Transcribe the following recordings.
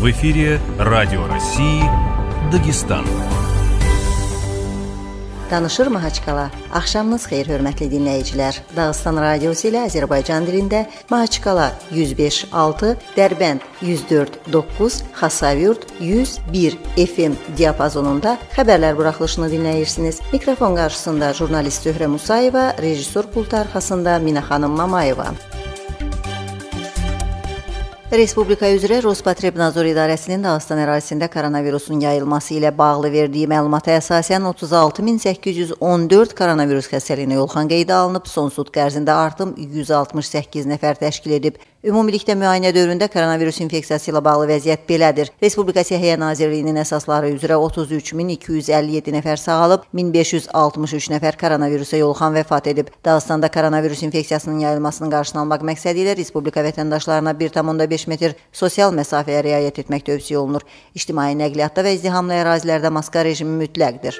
В эфире Радио России Дагестан. Danışır Mahaçqala. Axşamınız xeyir hörmətli dinləyicilər. Dağıstan radiosu ilə Azərbaycan dilində Mahaçqala 105.6, Dərbənd 104.9, Xasavyurt 101 FM diapazonunda xəbərlər buraxılışını dinləyirsiniz. Mikrofon qarşısında jurnalist Zöhrə Musayeva, rejissor pult arxasında Mina xanım Mamayeva. Respublika üzrə Rospotrebnadzor İdarəsinin Dağıstan ərazisində koronavirusun yayılması ilə bağlı verdiyi məlumata əsasən 36814 koronavirus xəstəliyinə yolxan qeydə alınıb, son sutq ərzində artım 168 nəfər təşkil edib. Ümumilikdə müayinə dövründə koronavirus infeksiyası ilə bağlı vəziyyət belədir. Respublika Səhiyyə Nazirliyinin əsasları üzrə 33257 nəfər sağalıb, 1563 nəfər koronavirusa yoluxan vəfat edib. Dağıstanda koronavirus infeksiyasının yayılmasının qarşısını almaq məqsədi ilə respublika vətəndaşlarına 1,5 metr sosial məsafəyə riayət etmək tövsiyə olunur. İctimai nəqliyyatda və izdihamlı ərazilərdə maska rejimi mütləqdir.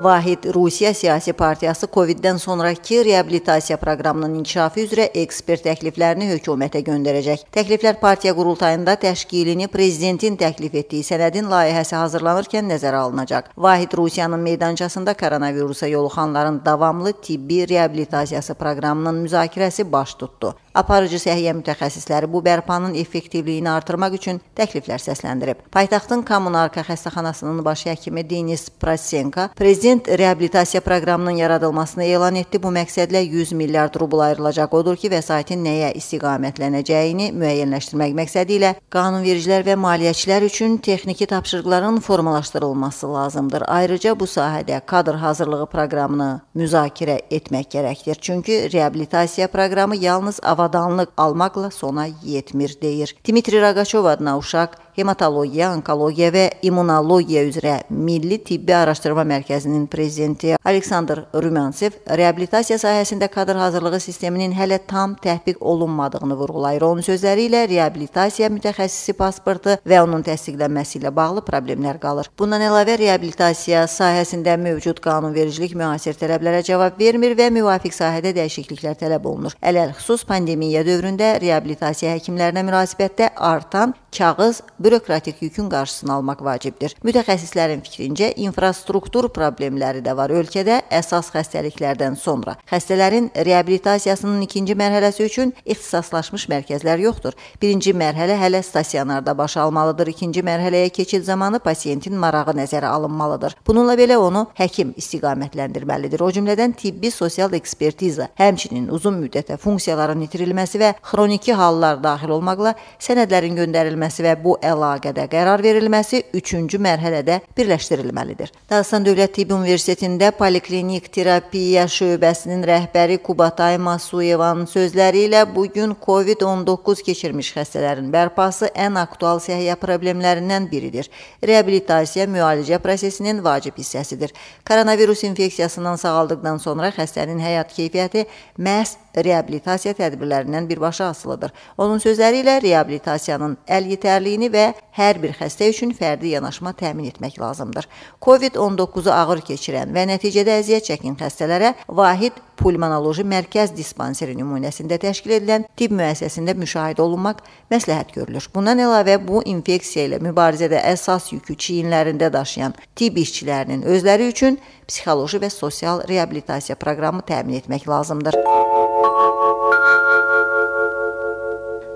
Vahid Rusiya siyasi partiyası COVID-dən sonrakı reabilitasiya proqramının inkişafı üzrə ekspert təkliflərini hökumətə göndərəcək. Təkliflər partiya qurultayında təşkilini prezidentin təklif etdiyi sənədin layihəsi hazırlanarkən nəzərə alınacaq. Vahid Rusiyanın meydançasında koronavirusa yoluxanların davamlı tibbi reabilitasiyası proqramının müzakirəsi baş tutdu. Aparıcı səhiyyə mütəxəssisləri bu bərpanın effektivliyini artırmaq üçün təkliflər səsləndirib. Paytaxtın Kommunarka xəstəxanasının baş həkimi Denis Prasenko prezident reabilitasiya proqramının yaradılmasını elan etdi. Bu məqsədlə 100 milyard rubl ayrılacaq. Odur ki, vəsaitin nəyə istiqamətlənəcəyini müəyyənləşdirmək məqsədi ilə qanunvericilər və maliyyəçilər üçün texniki tapşırıqların formalaşdırılması lazımdır. Ayrıca bu sahədə kadr hazırlığı proqramını müzakirə etmək gərəkdir. Çünki reabilitasiya proqramı yalnız avadanlıq almaqla sona yetmir deyir. Dmitri Raqaçov adına uşaq hematologiya, onkologiya və immunologiya üzrə Milli Tibbi Araşdırma Mərkəzinin prezidenti Aleksandr Rumyansev reabilitasiya sahəsində kadr hazırlığı sisteminin hələ tam tətbiq olunmadığını vurğulayır. Onun sözləri ilə reabilitasiya mütəxəssisi pasportu və onun təsdiqlənməsi ilə bağlı problemlər qalır. Bundan əlavə reabilitasiya sahəsində mövcud qanunvericilik müasir tələblərə cavab vermir və müvafiq sahədə dəyişikliklər tələb olunur. Ələlxüsus pandemiya dövründə reabilitasiya həkimlərinə münasibətdə artan kağız bürokratik yükün qarşısını almaq vacibdir. Mütəxəssislərin fikrincə infrastruktur problemləri də var ölkədə əsas xəstəliklərdən sonra. Xəstələrin reabilitasiyasının ikinci mərhələsi üçün ixtisaslaşmış mərkəzlər yoxdur. Birinci mərhələ hələ stasionarda baş almalıdır. İkinci mərhələyə keçid zamanı pasiyentin marağı nəzərə alınmalıdır. Bununla belə onu həkim istiqamətləndirməlidir. O cümlədən tibbi sosial ekspertiza, həmçinin uzun müddətə funksiyaların itirilməsi və xroniki hallar daxil olmaqla sənədlərin göndərilməsi və bu əlaqədə qərar verilməsi 3-cü mərhələdə birləşdirilməlidir. Dağıstan Dövlət Tibb Universitetində poliklinik terapiya şöbəsinin rəhbəri Kubatay Masuyevanın sözləri ilə bu gün COVID-19 keçirmiş xəstələrin bərpası ən aktual səhiyyə problemlərindən biridir. Reabilitasiya müalicə prosesinin vacib hissəsidir. Koronavirus infeksiyasından sağaldıqdan sonra xəstənin həyat keyfiyyəti məhz reabilitasiya tədbirlərindən birbaşa asılıdır. Onun sözləri ilə reabilitasiyanın əl yetərliyini və hər bir xəstə üçün fərdi yanaşma təmin etmək lazımdır. COVID-19-u ağır keçirən və nəticədə əziyyət çəkin xəstələrə vahid pulmonoloji mərkəz dispanseri nümunəsində təşkil edilən tibb müəssisəsində müşahidə olunmaq məsləhət görülür. Bundan əlavə bu infeksiya ilə mübarizədə əsas yükü çiyinlərində daşıyan tibb işçilərinin özləri üçün psixoloji və sosial reabilitasiya proqramı təmin etmək lazımdır.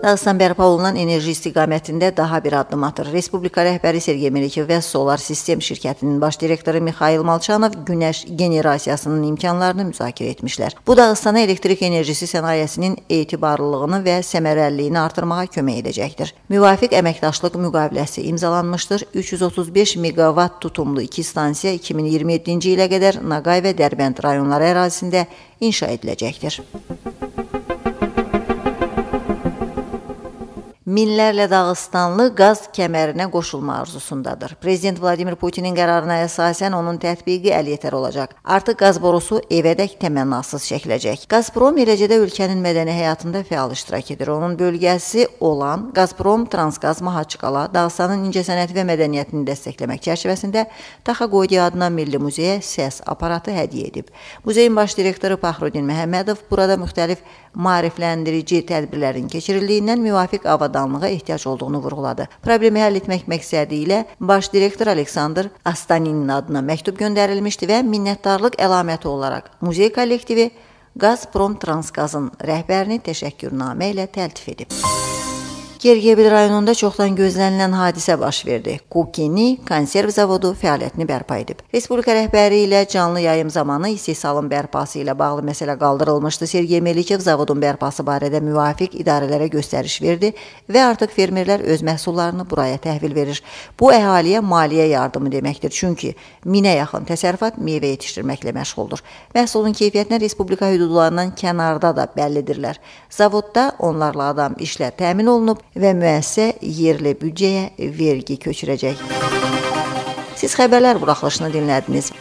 Dağıstan bərpa olunan enerji istiqamətində daha bir addım atır. Respublika rəhbəri Sergey Melikov və Solar Sistem şirkətinin baş direktoru Mixail Malçanov günəş generasiyasının imkanlarını müzakirə etmişlər. Bu Dağıstana elektrik enerjisi sənayesinin etibarlılığını və səmərəliliyini artırmağa kömək edəcəkdir. Müvafiq əməkdaşlıq müqaviləsi imzalanmışdır. 335 meqavat tutumlu iki stansiya 2027-ci ilə qədər Naqay və Dərbənd rayonları ərazisində inşa ediləcəkdir. Minlərlə Dağıstanlı qaz kəmərinə qoşulma arzusundadır. Prezident Vladimir Putinin qərarına əsasən onun tətbiqi əliyetər olacaq. Artıq qaz borusu evədək təmənnasız çəkiləcək. Gazprom eləcə də ölkənin mədəni həyatında fəal iştirak edir. Onun bölgəsi olan Gazprom Transqaz Mahaçqala Dağıstanın incəsənəti və mədəniyyətini dəstəkləmək çərçivəsində Taxagoydi adına Milli Muzeyə səs aparatı hədiyyə edib. Muzeyin baş direktoru Paxrudin Məhəmmədov burada müxtəlif maarifləndirici tədbirlərin keçirildiyindən müvafiq avadanlığa ehtiyac olduğunu vurğuladı. Problemi həll etmək məqsədi ilə baş direktor Aleksandr Astaninin adına məktub göndərilmişdi və minnətdarlıq əlaməti olaraq muzey kollektivi Gazprom Transqazın rəhbərini təşəkkürnamə ilə təltif edib. Gergebil rayonunda çoxdan gözlənilən hadisə baş verdi. Kukini konserv zavodu fəaliyyətini bərpa edib. Respublika rəhbəri ilə canlı yayım zamanı istehsalın bərpası ilə bağlı məsələ qaldırılmışdı. Sergey Melikov zavodun bərpası barədə müvafiq idarələrə göstəriş verdi və artıq fermerlər öz məhsullarını buraya təhvil verir. Bu əhaliyə maliyyə yardımı deməkdir. Çünki minə yaxın təsərrüfat meyvə yetişdirməklə məşğuldur. Məhsulun keyfiyyətinə respublika hüdudlarından kənarda da bəllidirlər. Zavodda onlarla adam işlə təmin olunub və müəssisə yerli büdcəyə vergi köçürəcək. Siz xəbərlər buraxılışını dinlədiniz.